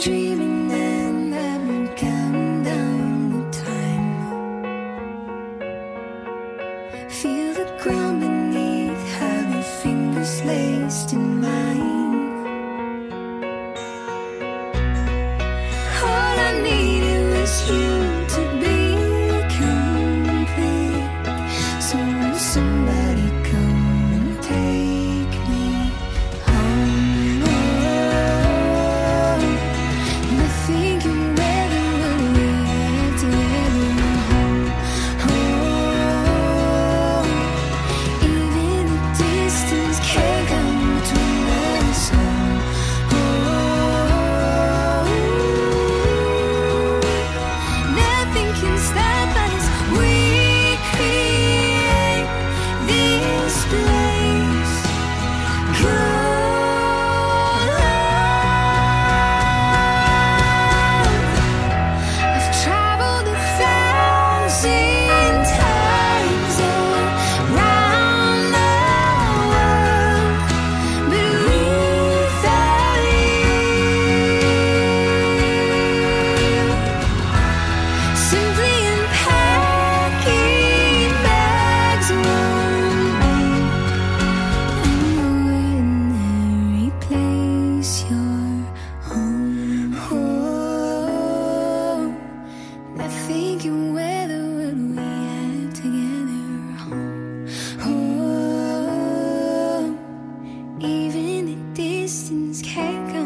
Feel the Yeah. any distance can't come.